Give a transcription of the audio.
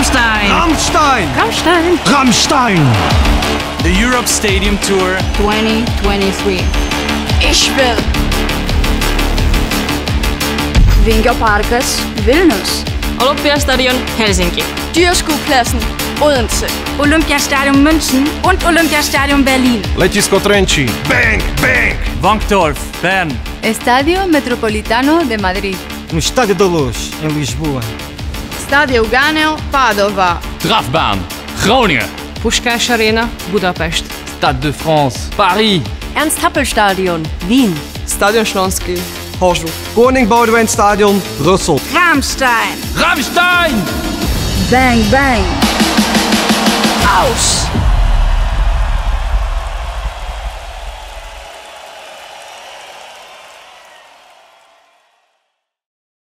Rammstein. Rammstein! Rammstein. Rammstein! The Europe Stadium Tour 2023. Ich will. Vingio Parkas, Vilnius. Olympiastadion Helsinki. Dyrskuepladsen, Odense. Olympiastadion München und Olympiastadion Berlin. Letisko Trenčín. Bang, bang! Wankdorf, Bern, Estadio Metropolitano de Madrid. No Estádio da Luz, em Lisboa. Stadio Euganeo, Padova. Drafbaan, Groningen. Puskás Arena, Budapest. Stade de France, Paris. Ernst-Happel-Stadion, Wien. Stadion Schlonski, Horschel. Koning Boudewijn Stadion, Brussel. Rammstein. Rammstein! Bang, bang. Aus.